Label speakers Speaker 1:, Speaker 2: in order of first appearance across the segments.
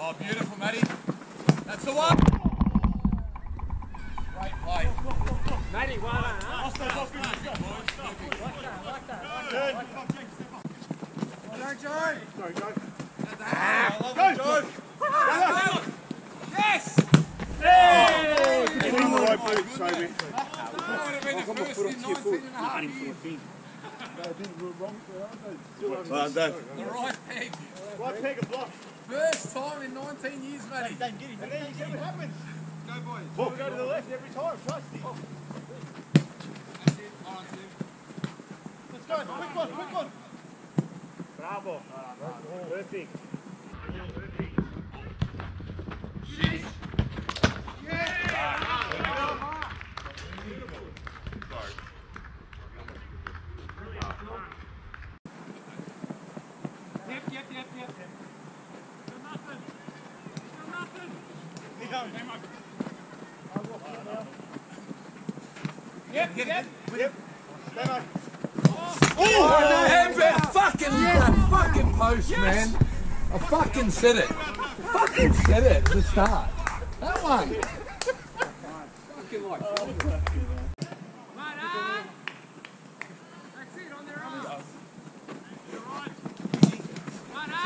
Speaker 1: Oh, beautiful, Matty. That's the one. Great play.
Speaker 2: Matty, well done, huh?
Speaker 1: Yes!
Speaker 3: It's in the right boot, so we-
Speaker 1: That would have been the first in 19 and a half.
Speaker 3: Well done.
Speaker 1: The right peg.
Speaker 3: Right peg of block.
Speaker 1: First time in 19 years, Matty.
Speaker 3: And then you see what happens. Go boys. We'll go to the left every time, trust me. Let's go, quick one, quick one. Bravo. Perfect.
Speaker 2: Yep, yep, yep, yep.
Speaker 1: Yep, yep.
Speaker 3: Demo.
Speaker 1: Oh, handball. Fucking that fucking post, man. I fucking said it. Fucking said it at the start. That one. fucking like.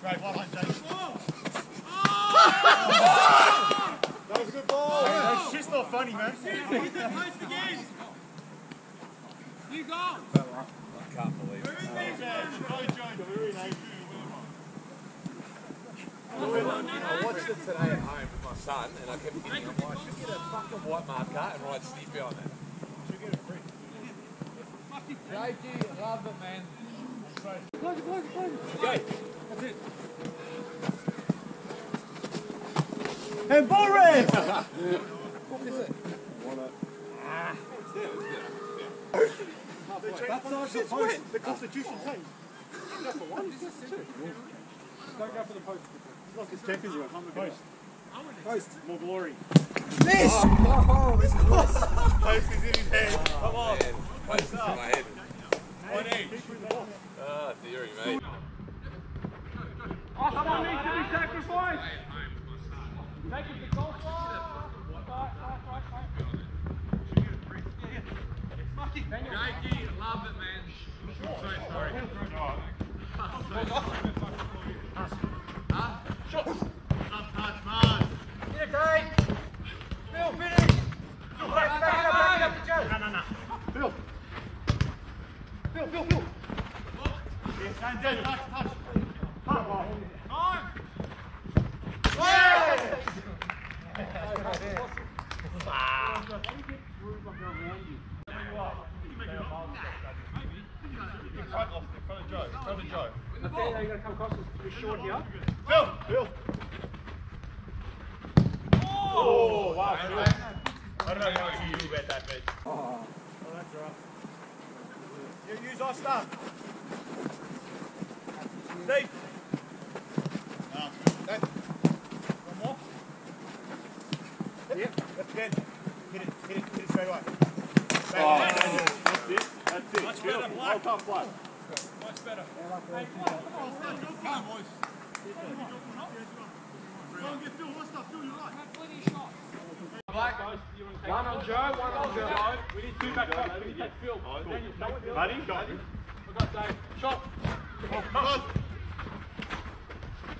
Speaker 3: Great, well done, James. That was a good ball. That's just not funny, man.
Speaker 1: I can't believe it. I watched it today at home with my son, and I kept thinking, I should get a fucking white marker and write Snippy on it. Jakey, I love it, man. Okay. That's it.
Speaker 3: And ball red. That's not the post. The Constitution says. Don't go for the post. Like his checkers, you went. Post. Post. More glory.
Speaker 1: Oh, this close.
Speaker 3: Post is in his head. Come on.
Speaker 1: Man, post is in my head.
Speaker 3: One each.
Speaker 1: Ah, dearie me.
Speaker 2: Someone needs to be sacrificed. Take it to goal line. Right, right, right, right.
Speaker 1: Jakey, love it, man. I'm so sorry.
Speaker 2: Bill, finish. Back it up, back it up to Joe.
Speaker 3: No, no, no. Phil. Phil, Phil, Phil. Yes, and then touch, touch. Touch. Front of, in front of Joe, in front of Joe.
Speaker 2: I tell you, you're going to come across as short here.
Speaker 3: Phil, Phil. Oh, wow. Phil. I don't know how much you knew about that, but. Oh, that's rough. You. Oh use our stuff. Steve. That. One more. Yep, that's good. Hit it, hit it, hit it straight away. Oh, that's it. That's it. Much better, Well tough play. Much better. Come on, boys. Go and get Phil. What's up, Phil? You're right.
Speaker 2: One on Joe, one on Joe. We need two back post. We need to take Phil. Daniel, stay with Phil.
Speaker 3: Buddy, got.
Speaker 2: I got Dave. Shot.
Speaker 3: Come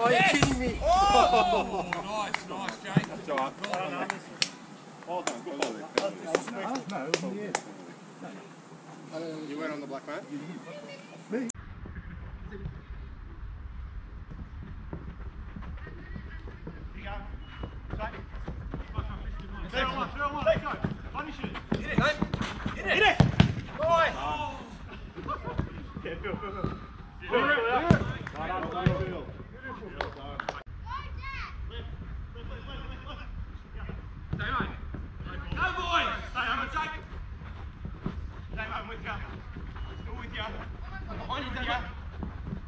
Speaker 4: Oh, you're kidding me.
Speaker 1: Oh! nice, nice, Jake.
Speaker 3: That's all right. Well done, Well done. Good ball there.
Speaker 4: You went on the black man?
Speaker 3: You go. Straight. Zero one, zero one. Take go. Punish it.
Speaker 1: Hit it, mate. Hit it.
Speaker 3: Hit it.
Speaker 1: Nice.
Speaker 3: Yeah, Phil, Phil, Phil. Phil, Phil, yeah. Well done, well done, Phil.
Speaker 2: Go, boys!
Speaker 3: Stay home, Jake. Stay home with you. Still with you. Behind you, Damo.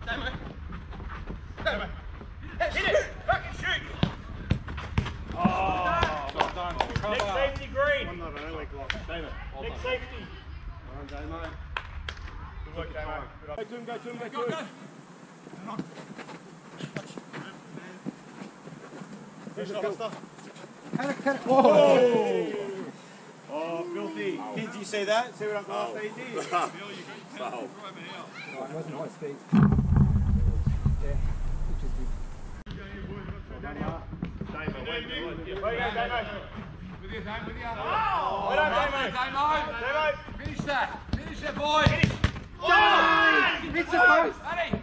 Speaker 3: Damo. Damo. Hit it! Back and shoot! Oh, well done. Next safety, green. One love, I like lock. David. Next safety.
Speaker 4: Well done, Damo.
Speaker 3: Good work, Damo. Go go go. Finish Buster. Oh! Oh, filthy. Kids, you see that? See what got after 18?
Speaker 4: It wasn't high speed.
Speaker 3: Damo, going, Damo?
Speaker 1: With you, Dame, with you.
Speaker 3: Well done, Damo.
Speaker 1: Damo.
Speaker 3: Damo.
Speaker 1: Finish that. Finish boy.
Speaker 4: It's a post.
Speaker 1: Ready?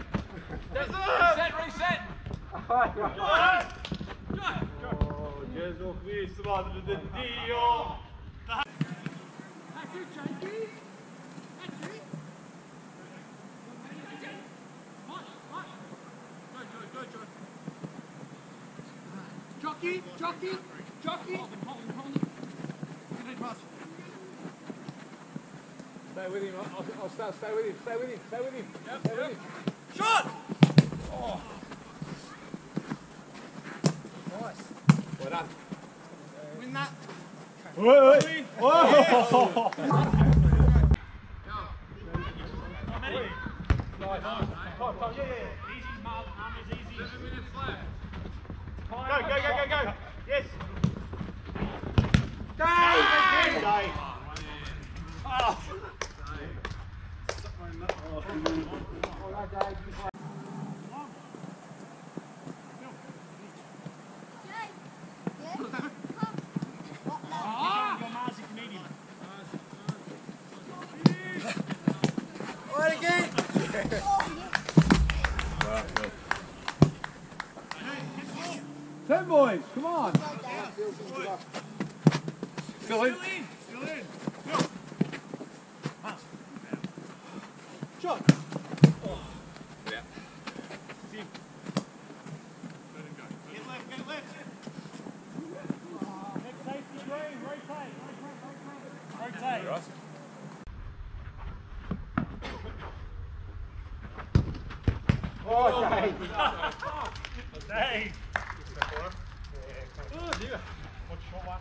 Speaker 1: Reset, reset.
Speaker 3: Dio.
Speaker 2: That's it. That's it. Jockey, jockey, jockey. Hold him, hold him, hold him. Good head pass.
Speaker 1: Stay with him. I'll, I'll stay, stay with him. Stay with him. Stay with him.
Speaker 2: Yep,
Speaker 1: stay
Speaker 2: yep.
Speaker 1: with him.
Speaker 2: Shot! Oh.
Speaker 1: Nice. Well done.
Speaker 2: Win that.
Speaker 3: Wait, wait. Whoa!
Speaker 2: Easy, Mark. Arm is easy.
Speaker 1: Seven minutes left.
Speaker 3: Go, go, go, go, go. Yes.
Speaker 4: Dave!
Speaker 3: Dave!
Speaker 4: Dave. Oh.
Speaker 1: Ten boys. Come on. Fill in.
Speaker 3: Go. Shot.
Speaker 1: Yeah.
Speaker 3: Get left, get left. Next safety green, rotate, rotate, rotate.
Speaker 4: Oh, Dave.
Speaker 3: Dave. Oh dear. What shot one?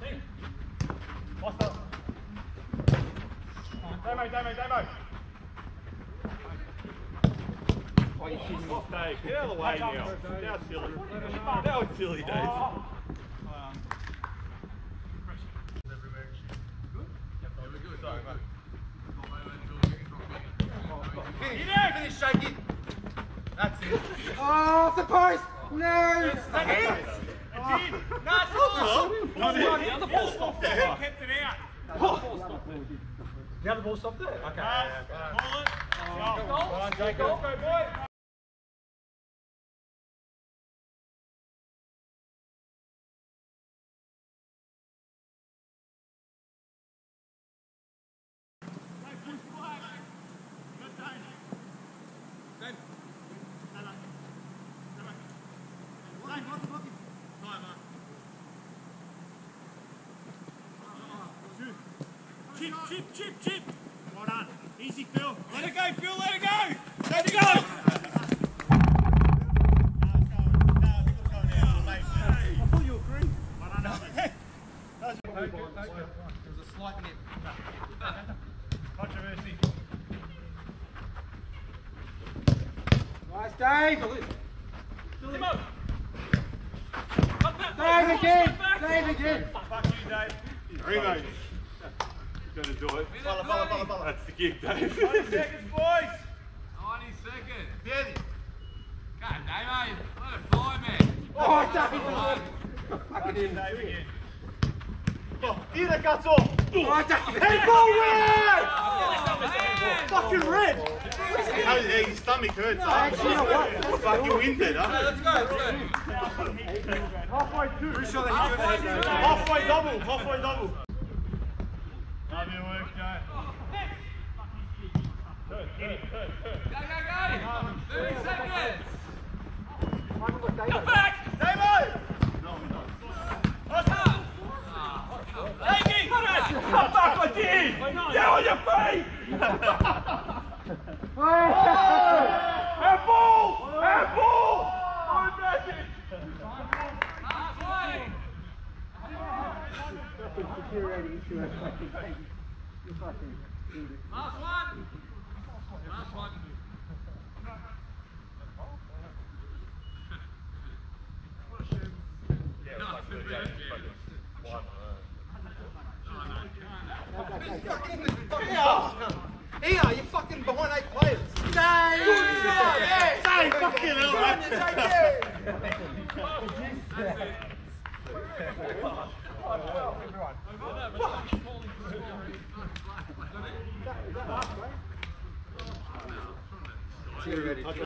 Speaker 3: Hey. Foster. Damo, Damo, Damo.
Speaker 4: Oh, you're kidding me.
Speaker 3: Dave, get out of the way now. Now it's silly. Now it's silly, Dave.
Speaker 4: Finish. Finish, shaky. That's it. Oh, off the post. No.
Speaker 3: It's in. No, it's not. No, the other ball stopped there. Kept it out.
Speaker 4: The other ball stopped there. Okay.
Speaker 3: Call it. Go. Go on, Go, boy. Chip, chip, chip, chip. Well done. Easy, Phil. Let it go, Phil. Let it go. Let it go. I thought you agreed. Well done.
Speaker 4: There was a slight nip.
Speaker 3: Controversy.
Speaker 4: Nice Dave!
Speaker 2: Timo!
Speaker 4: Dave again! Dave again!
Speaker 3: Fuck you, Dave. Remo. Gonna do it.
Speaker 1: Balla, balla, balla,
Speaker 3: balla. That's the gig, Dave.
Speaker 2: 20 seconds, boys!
Speaker 1: 90 seconds.
Speaker 4: Bien!
Speaker 1: God damn it. Let it fly, man.
Speaker 4: Oh,
Speaker 1: Come
Speaker 4: Dave! Fucking in.
Speaker 3: Dave again. Oh, Tira cuts off.
Speaker 4: Oh, Dave!
Speaker 3: Handball red!
Speaker 1: Oh.
Speaker 3: Fucking red! How did his stomach hurts?
Speaker 4: No, Actually, you know what?
Speaker 3: Fucking winded, huh?
Speaker 1: Let's go, let's go.
Speaker 3: Halfway through. Pretty sure
Speaker 1: Halfway.
Speaker 3: Halfway double. Halfway double. Your work, Joe.
Speaker 1: Go, go, go. 30 seconds.
Speaker 2: Come back!
Speaker 3: Damo!
Speaker 2: Hey, come back, I did! Get on your feet! Handball! Handball! Go back in!
Speaker 1: Halfway. Last one. Last one.
Speaker 4: Here, you fucking behind eight players. Dave!
Speaker 3: Hey, fucking hell, man.
Speaker 1: That's it. Cheers.